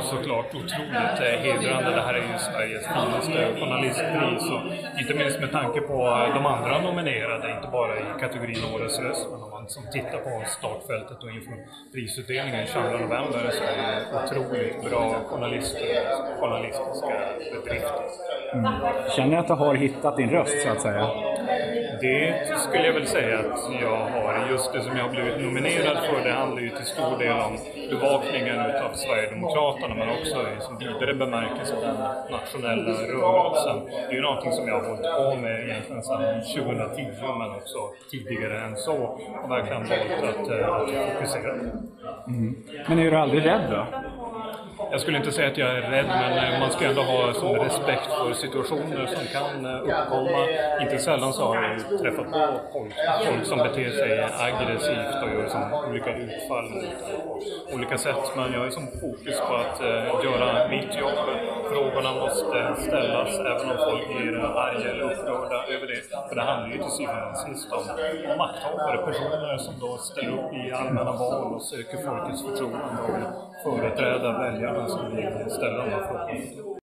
såklart otroligt eh, hedrande. Det här är ju Sveriges finaste journalistpris och inte minst med tanke på de andra nominerade, inte bara i kategorin Årets röst, men om man som tittar på startfältet och inför prisutdelningen 22 november så är det otroligt bra journalister journalistiska bedrifter. Mm. Känner att du har hittat din röst så att säga? Det skulle jag väl säga att jag har. Just det som jag har blivit nominerad för, det handlar ju till stor del om bevakningen utav Sverigedemokraterna men också i vidare bemärkelse den nationella rörelsen. Det är ju någonting som jag har hållit på med egentligen sedan 2010 men också tidigare än så och verkligen valt att, eh, att fokusera. Mm. Men är du aldrig rädd då? Jag skulle inte säga att jag är rädd, men eh, man ska ändå ha som respekt för situationer som kan eh, uppkomma. Inte sällan så har jag träffat på folk, folk som beter sig aggressivt och gör som olika utfall på olika sätt. Men jag är som fokus på att eh, göra mitt jobb. Frågorna måste ställas, även om folk blir arga eller upprörda över det. För det handlar ju till syvende och sist om, makthavare, personer som då ställer upp i allmänna val och söker folkets förtroende och vill företräda väljarna som vill ställa de här frågorna.